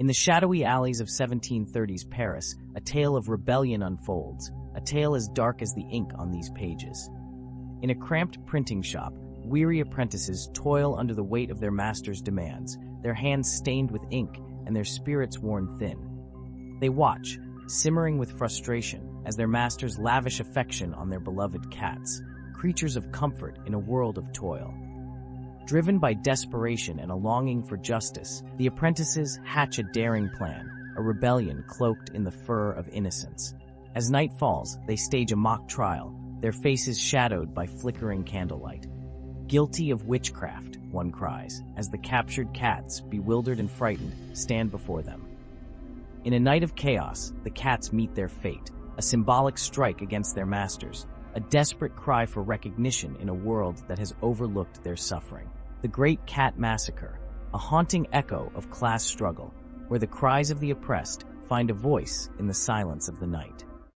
In the shadowy alleys of 1730s Paris, a tale of rebellion unfolds, a tale as dark as the ink on these pages. In a cramped printing shop, weary apprentices toil under the weight of their master's demands, their hands stained with ink and their spirits worn thin. They watch, simmering with frustration, as their masters lavish affection on their beloved cats, creatures of comfort in a world of toil. Driven by desperation and a longing for justice, the apprentices hatch a daring plan, a rebellion cloaked in the fur of innocence. As night falls, they stage a mock trial, their faces shadowed by flickering candlelight. Guilty of witchcraft, one cries, as the captured cats, bewildered and frightened, stand before them. In a night of chaos, the cats meet their fate, a symbolic strike against their masters, a desperate cry for recognition in a world that has overlooked their suffering. The Great Cat Massacre, a haunting echo of class struggle, where the cries of the oppressed find a voice in the silence of the night.